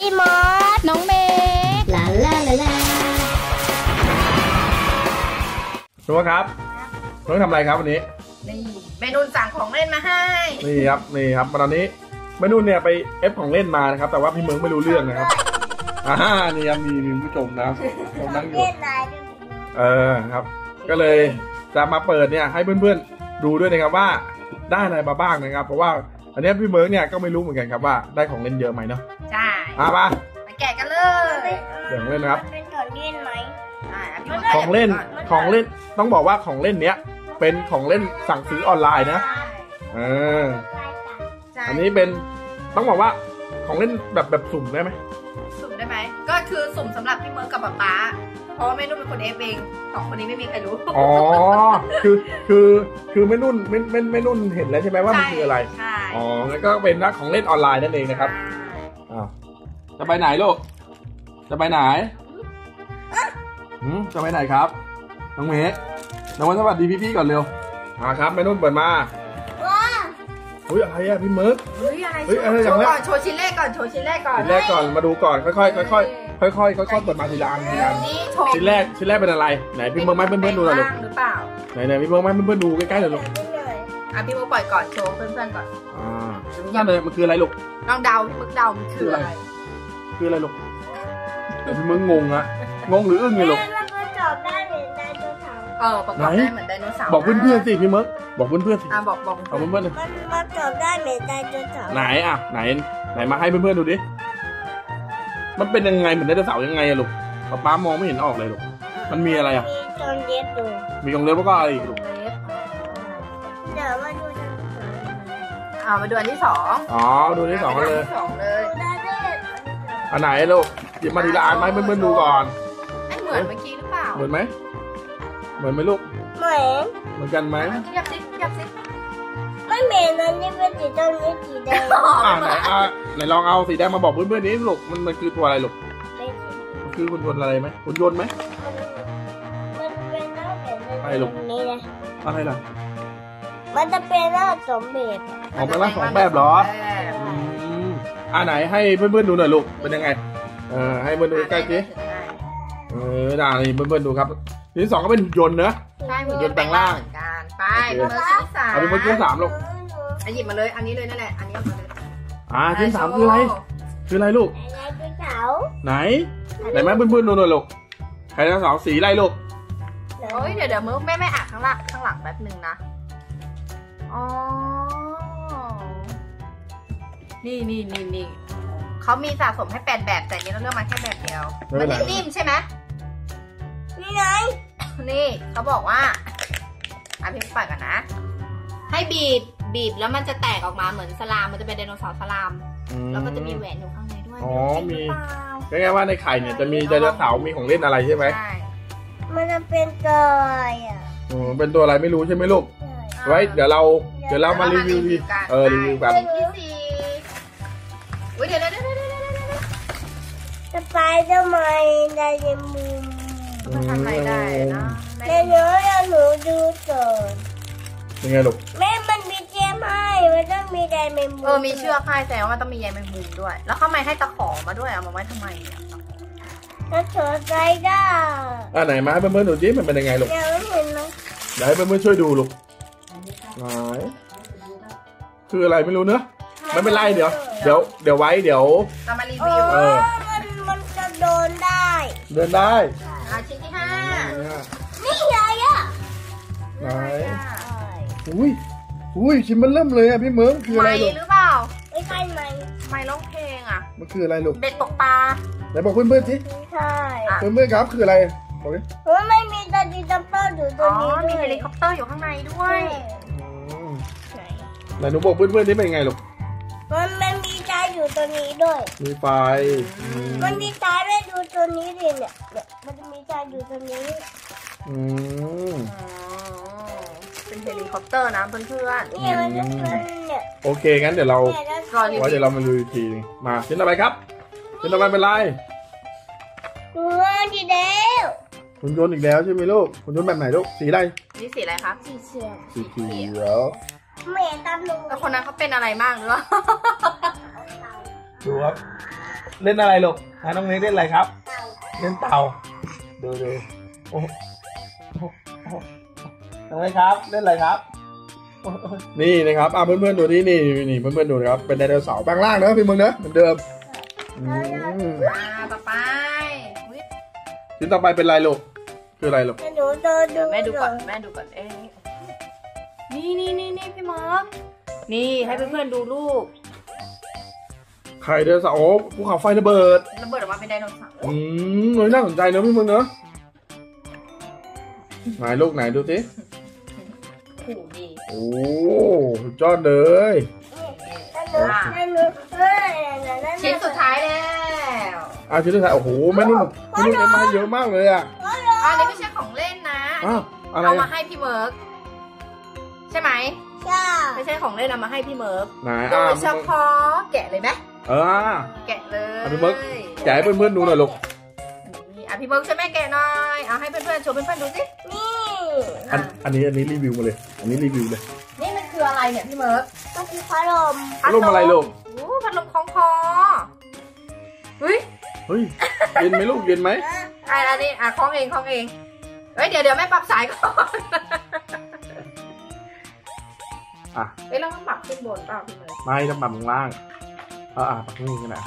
พี่มอสน้องเมย์ลาลาลาลารู้ครับน้องทำอะไรครับวันนี้ นี่เมนูสั่งของเล่นมาให้ นี่ครับ นี่ครับตอนนี้แม่นุ่นเนี่ยไปเอฟของเล่นมานะครับ แต่ว่าพี่เมืองไม่รู้เรื่องนะครับ อ่า นี่ครับมีมีผู้ชมนะครับชมนั่งอยู่เล่นอะไรด้วยเออครับ ก็เลยจะมาเปิดเนี่ยให้เพื่อนๆดูด้วยนะครับว่าได้อะไรมาบ้างนะครับ เพราะว่าอันเนี้ยพี่เมิร์กเนี่ยก็ไม่รู้เหมือนกันครับว่าได้ของเล่นเยอะไหมเนาะใช่ มาปะมาแกะกันเลยเดี๋ยวเล่นนะครับ เป็นของเล่นไหมอะพี่ของเล่นของเล่น ต้องบอกว่าของเล่นเนี้ย เป็นของเล่นสั่งซื้อออนไลน์นะ เออ ใช่อันนี้เป็น ต้องบอกว่า ของเล่นแบบแบบสุ่มได้ไหม สุ่มได้ไหม ก็คือสุ่มสำหรับพี่เมิร์กกับป๊าป๊าเพราะว่าแม่นุ่นเป็นคน F เองสองคนนี้ไม่มีใครรู้ อ๋อ คือ คือ คือไม่นุ่นไม่ไม่ไม่นุ่นเห็นแล้วใช่ไหมว่ามันคืออะไร ใช่อ๋อ แล้วก็เป็นนักของเล่นออนไลน์นั่นเองนะครับอ้าว จะไปไหนลูก จะไปไหนหืมจะไปไหนครับ น้องเมย์น้องวันสวัสดีพี่ๆก่อนเร็วอ่าครับแม่นุ่นเปิดมาว้าอุ้ยอะไรอะพี่เมิร์ก เฮ้ยอะไรเฮ้ยอะไรโชอย่างว์แรก ก่อนโชว์ชิ้นแรกก่อนโชว์ชิ้นแรกก่อนทีแรกก่อนมาดูก่อนค่อยๆค่อยๆค่อยๆค่อยๆเปิดมาทีละอันทีละอันนี่โชว์ชิ้นแรกชิ้นแรกเป็นอะไรไหนพี่เมิร์กไม่เพื่อนๆดูหน่อยลูกหรือเปล่าไหนไหนพี่เมิร์กไม่เพื่อนๆดูใกล้ๆหน่อยลูกอะพี่เมิร์กปล่อยก่อนโชว์เพื่อนๆก่อนอ่านั่นเลยมันคืออะไรลูก ลองเดาพี่เมิร์กเดามันคืออะไร คืออะไรลูกแต่พี่เมิร์กงงอะงงหรืออึ้งเลยลูกแม่มันก็จอบได้เหมือนไดโนเสาร์เออประกอบไหนได้เหมือนไดโนเสาร์บอกเพื่อนๆสิพี่เมิร์กบอกเพื่อนๆสิอะบอกบอกเอาเพื่อนๆเลยมันมันจอบได้เหมือนไดโนเสาร์ไหนอะไหนไหนมาให้เพื่อนๆดูดิมันเป็นยังไงเหมือนไดโนเสาร์ยังไงอะลูกป๊าป๊ามองไม่เห็นออกเลยลูกมันมีอะไรอะมีจนเย็บดูมีกรงเล็บแล้วก็อะไรอีกลูกเล็บเดี๋ยวมาดูนะอ่ามาดูอันที่สองอ๋อดูที่สองกันเลยนที่สองเลยดูได้ด้วย อันไหนลูกหยิบมาทีละอันมาให้เพื่อนๆดูก่อนไม่เหมือนเมื่อกี้หรือเปล่า เหมือนไหม เหมือนไหมลูก เหมือน เหมือนกันไหมเทียบสิเทียบสิไม่เหมือนอันนี้เป็นสีตรงนี้สีแดงอ่าไหนอ่าไหนลองเอาสีแดงมาบอกเพื่อนๆนี้ลูก มันมันคือตัวอะไรลูกเป็นสีมันคือหุ่นยนต์อะไรไหมหุ่นยนต์ไหมมันเป็นหน้าแบบนี้ไปลูกนี่นะอะไรล่ะ มันจะเป็นหน้าสมเด็จออกมาละสองแบบเหรอ อืมอ่าไหนให้เพื่อนๆดูหน่อยลูกเป็นยังไง เออให้เพื่อนๆดูใกล้ๆสิเออด่านี่เพื่อนๆดูครับชิ้นที่สองก็เป็นหุ่นยนต์เนอะใช่หุ่นยนต์แปลงร่างเหมือนกันไปเบอร์ชิ้นที่สามเอาเป็นเบอร์ชิ้นที่สามลูกอะหยิบมาเลยอันนี้เลยนั่นแหละอันนี้เอามาเลยอ่าชิ้นที่สามคืออะไร คืออะไรลูกอะไรเป็นเสาไหนไหนแม่เพื่อนๆดูหน่อยลูกใครทั้งสองสีอะไรลูกโอ้ยเดี๋ยวเดี๋ยวมือแม่แม่อะข้างหลังข้างหลังแป๊บหนึงนะอ๋อ นี่นี่นี่นี่เขามีสะสมให้แปดแบบแต่อันนี้เราเลือกมาแค่แบบเดียว ไม่เป็นไรมันนิ่มๆใช่ไหมนี่ไง นี่เขาบอกว่าอะพี่ปล่อยก่อนนะ ให้บีบบีบแล้วมันจะแตกออกมาเหมือนสลามมันจะเป็นไดโนเสาร์สลามแล้วก็จะมีแหวนอยู่ข้างในด้วยอ๋อ จริงหมีรือเปล่าง่ายๆว่าในไข่เนี่ยจะมีไดโนเสาร์มีของเล่นอะไรใช่ไหมใช่มันจะเป็นกอยอะอืมเป็นตัวอะไรไม่รู้ใช่ไหมลูก ไว้เดี๋ยวเราเดี๋ยวเรามารีวิวดีเออรีวิวกันชิ้นที่สี่ อุ้ยเดี๋ยวเดี๋ยวเดี๋ยวเดี๋ยวเดี๋ยวเดี๋ยวสไปเดอร์แมนไดเรมูนมันทำอะไรได้นะแม่เนื้อหนูดูก่อนเป็นไงลูกแม่มันมีเจมให้มันต้องมีไดเรมูนเออมีเชือกให้แต่ว่ามันต้องมีใยแมงมุมด้วย แล้วข้างในให้ตะขอมาด้วยเอามาไว้ทำไมเนี่ยแล้วเธอใจได้อ่าไหนมาให้เพื่อนๆดูดิมันเป็นยังไงลูกเดี๋ยวเห็นไหมเดี๋ยวให้เพื่อนๆช่วยดูลูกไหนคืออะไรไม่รู้เนอะไม่เป็นไรเดี๋ยว เดี๋ยวเดี๋ยวไว้เดี๋ยวเรามารีเอวิวเอออ มันมันจะโดนได้เดินได้อะชิ้นที่ห้านี่ไงอะไหนอุ้ยอุ้ยชิ้นมันเริ่มเลยอะพี่เมิร์กคืออะไรไม่ลูกหรือเปล่า ไม่ใช่ไหมไม่ร้องเพลงอะ มันคืออะไรลูกเบ็ดตกปลา ไหนบอกเพื่อนๆสิไม่ใช่อะ เพื่อนๆครับคืออะไรบอกดิเพราะไม่มีตาดีจัมเปอร์อยู่ตรอ๋งอนี้มีด้วยเฮลิคอปเตอร์อยู่ข้างในด้วย อืมไหนหนูบอกเพื่อนๆที่เป็นไงลูก มันมันมีไฟอยู่ตรงนี้ด้วย มีไฟอืมมันมีไฟไม่ดูตัวนี้ดิเนี่ยเนี่ยมันจะมีไฟอยู่ตรงนี้ อืมอ๋อเป็นเฮลิคอปเตอร์นะเพื่อนเนี่ยมันจะเป็นเนี่ยโอเคงั้นเดี๋ยวเราเนี่ยแล้วๆรอรีวิวไว้เดี๋ยวเรามาดูอีกทีหนึงมาชิ้นต่อไปครับชิ้นต่อไปเป็นไรตัวดีเดียวหุ่นยนต์อีกแล้วใช่ไหมลูกหุ่นยนต์แบบไหนลูกสีอะไรนี่สีอะไรคะสีเขียว สีเขียว เหม่ตามหนูแล้วคนนั้นเขาเป็นอะไรมากหรือเปล่าดูครับ เล่นอะไรลูกฮะน้องเมฆเล่นอะไรครับเต่าเล่นเต่า ดูดูโอ้โหโอ้โหโอ้โหน้องเมฆครับ เล่นอะไรครับโอ้โหนี่นะครับอะเพื่อนๆดูนี่นี่นี่เพื่อนๆดูนะครับ เป็นไดโนเสาร์แปลงร่างนะพี่มึงนะเหมือนเดิมอืมอ่าต่อไปอุ๊ยชิ้นต่อไปเป็นอะไรลูก คืออะไรลูกหนูโดนดูแม่ดูก่อนแม่ดูก่อน เอ๊ะ นี่นี่นี่นี่พี่มาร์คนี่ให้เพื่อนๆดูรูปไข่ไดโนเสาร์โอ้ภูเขาไฟระเบิด ระเบิดออกมาเป็นไดโนเสาร์อืมเฮ้ยน่าสนใจเนอะพี่มึงเนอะไหนลูกไหนดูสิขู่ดีโอ้สุดยอดเลยนั่นหนูนั่นหนูเฮ้ยนั่นนั่นชิ้นสุดท้ายแล้วอาชิ้นสุดท้ายโอ้โหแม่นุ่นแม่นุ่นได้มาเยอะมากเลยอะอันนี้ไม่ใช่ของเล่นนะอ้าวอะไรเอามาอะให้พี่เมิร์ก ใช่ไหมใช่ไม่ใช่ของเล่นเอามาให้พี่เมิร์กไหนโดอะยเฉพาะแกะเลยไหมเอออะแกะเลยเอาพี่เมิร์กแกะให้เพื่อนๆดูหน่อยลูกนี่อะพี่เมิร์กช่วยแม่แกะหน่อยเอาให้เพื่อนๆโชว์เพื่อนๆดูสินี่อันอันนี้อันนี้รีวิวมาเลย อันนี้รีวิวเลย นี่มันคืออะไรเนี่ยพี่เมิร์กก็คือพัดลมร่มอะไรลูก โอ้พัดลมคล้องคอเฮ้ย เฮ้ย เย็นไหมลูก เย็นไหม อะอันนี้อะคล้องเองคล้องเอง เฮ้ย เดี๋ยวเดี๋ยวแม่ปรับสายก่อน อะเฮ้ยเราต้องปรับขึ้นบนเปล่าพี่เมิร์กไม่ต้องปรับข้างล่างเอออะปรับข้างนี้กันนะ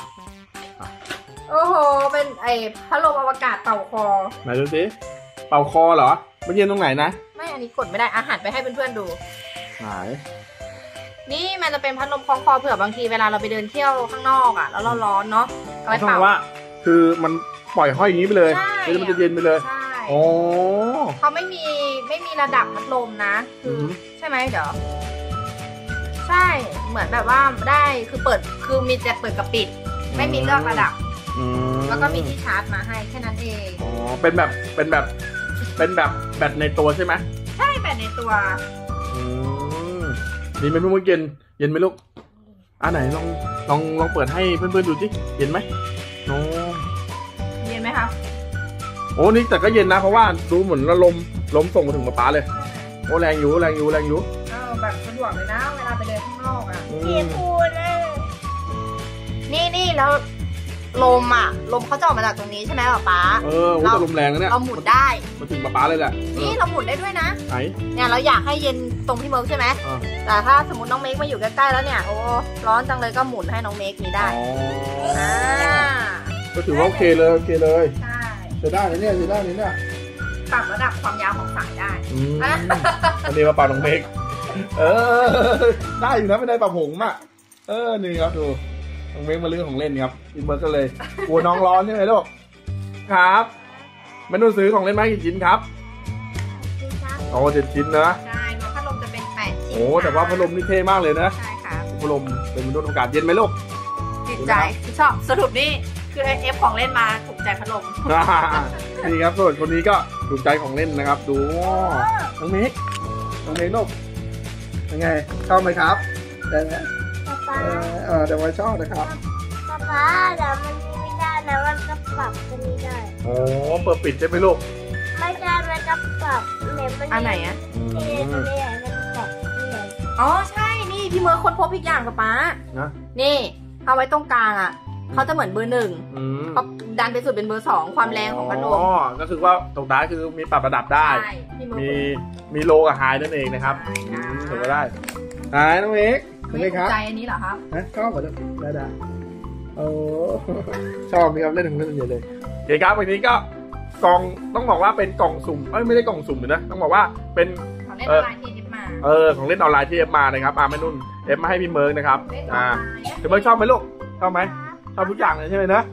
โอ้โห เป็นไอ้พัดลมอวกาศเป่าคอ ไหนดูสิเป่าคอเหรอมันเย็นตรงไหนนะ ไม่อันนี้กดไม่ได้อาหารไปให้เพื่อนๆดู ไหน นี่มันจะเป็นพัดลมคล้องคอเผื่อบางทีเวลาเราไปเดินเที่ยวข้างนอกอะ แล้วเราร้อนเนาะเอาเขาไว้ต้องเป่าว่าคือมันปล่อยห้อยอย่างนี้ไปเลยใช่แล้วมันจะเย็นไปเลยใช่โอ้เขาไม่มีไม่มีระดับพัดลมนะ คืออหือใช่ไหมเดี๋ยว ใช่เหมือนแบบว่าได้คือเปิดคือมีแต่เปิดกับปิด ไม่มีเลือกระดับ อืมแล้วก็มีที่ชาร์จมาให้แค่นั้นเอง อ๋อเป็นแบบเป็นแบบเป็นแบบแบตในตัวใช่ไหมใช่แบบในตัว อืมดีไหมพี่มุ้ยเย็นเย็นไหมลูกอะไหนลองลองลองเปิดให้เพื่อนๆดูสิเย็นไหมโอ้เย็นไหมครับโอ้นี่แต่ก็เย็นนะเพราะว่าดูเหมือนว่าลมลมส่งมาถึงป๊าป๊าเลย โอ้แรงอยู่แรงอยู่แรงอยู่ วกเลยนะ เวลาไปเดินข้างนอกอะอืเสียมพูนะนี่นี่แล้วลมอะ ลมเขาจะออกมาจากตรงนี้ใช่ไหมป๊าป๊าเออโอ้แต่ลมแรงนะเนี่ยเราหมุนได้มาถึงป๊าป๊าเลยแหละเอนี่อเราหมุนได้ด้วยนะไหนเนี่ยเราอยากให้เย็นตรงพี่เมิร์กใช่ไหมอ่าแต่ถ้าสมมติน้องเมกมาอยู่ใกล้ๆแล้วเนี่ยโอ้ร้อนจังเลยก็หมุนให้น้องเมกนี้ได้อ๋ออ่าก็ถือว่าโอเคเลยโอเคเลยใช่จะได้นะเนี่ยจะได้นะเนี่ยปรับระดับความยาวของสายได้อืมวันนี้มาปาน้องเมก เออ ได้อยู่นะไม่ได้ปลาผงอะ เออ นี่ครับดูน้องเมกมาเรื่องของเล่นครับพี่เบิร์ดก็เลยกลัวน้องร้อนใช่ไหมลูก ครับไม่ต้องซื้อของเล่นมากี่ชิ้นครับครับโอ้เจ็ดชิ้นนะใช่ตัวพัดลมจะเป็นแปดชิ้นโอ้แต่ว่าพัดลมนี่เท่มากเลยนะ ใช่ครับพัดลมเป็นมนุษย์อากาศเย็นไหมลูกติดใจชอบสรุปนี่คือเอฟของเล่นมาถูกใจพัดลมนี่ครับส่วนคนนี้ก็ถูกใจของเล่นนะครับ ดูน้องเมกน้องเมกลูก ยังไงชอบไหมครับได้ไหมป๊าป๊าเออเออแต่ว่าชอบนะครับป๊าป๊าแต่มันไม่ได้นะมันก็ปรับตัวนี้ได้โอ้เปิดปิดใช่ไหมลูกไม่ใช่มันก็ปรับเหมือนมันอันไหนอะนี่ตัวนี้มันปรับนี่เลยอ๋อใช่นี่พี่เมิร์กค้นพบอีกอย่างกับป๊านะนี่เอาไว้ตรงกลางอะ เขาจะเหมือนเบอร์หนึ่งอืมเขาดันไปสุดเป็นเบอร์สองความแรงของพัดลมอ๋อก็คือว่าตรงท้ายคือมีปรับระดับได้ใช่พี่เมิร์มีคมี low กับ high นั่นเองนะครับใช่อืค่ะมถือว่าได้ไหนน้องเมกเห็นไหมไม่คถูกใจอันนี้เหรอครับ ฮะชอบเหรอได้ได้โอ้ชอบมีครับเล่นของเล่นเยอะเลยโอเคครับวันนี้ก็กล่องต้องบอกว่าเป็นกล่องสุ่มเอ้ยไม่ได้กล่องสุ่มเลยนะต้องบอกว่าเป็น ของเล่นออนไลน์ที่ F มาเออของเล่นออนไลน์ที่ F มานะครับอ่าแม่นุ่น F มาให้พี่เมิร์กนะครับ เล่นออนอ่าไลน์พี่เมิร์กชอบไหมลูกชอบไหม ช อบทุกอย่างเลยใช่ไหมนะ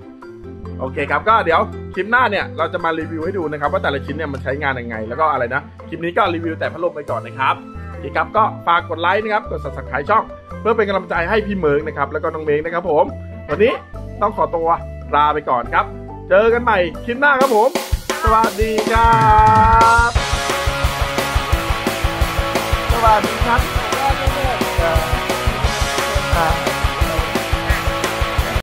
โอเคครับก็เดี๋ยวคลิปหน้าเนี่ยเราจะมารีวิวให้ดูนะครับ ว่าแต่ละชิ้นเนี่ยมันใช้งานยังไง แล้วก็อะไรนะคลิปนี้ก็รีวิวแต่พัดลมไปก่อนนะครับโอเคครับก็ฝากกดไลค์นะครับกด subscribe ช่อง เพื่อเป็นกำลังใจให้พี่เมิร์กนะครับแล้วก็น้องเมร์กนะครับผม วันนี้ต้องขอตัวลาไปก่อนครับ เจอกันใหม่คลิปหน้าครับผม สวัสดีครับสวัสดีครับ